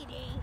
Daddy.